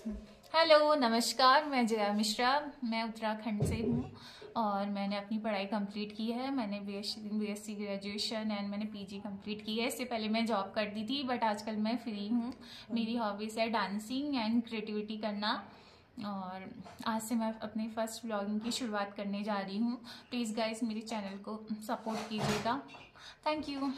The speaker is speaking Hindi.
हेलो, नमस्कार, मैं जया मिश्रा, मैं उत्तराखंड से हूँ और मैंने अपनी पढ़ाई कंप्लीट की है। मैंने B S C graduation and मैंने पीजी कंप्लीट की है। इससे पहले मैं जॉब करती थी बट आजकल मैं फ्री हूँ। मेरी हॉबीज़ है डांसिंग एंड क्रिएटिविटी करना और आज से मैं अपने फ़र्स्ट ब्लॉगिंग की शुरुआत करने जा रही हूँ। प्लीज़ गाइस मेरे चैनल को सपोर्ट कीजिएगा। Thank you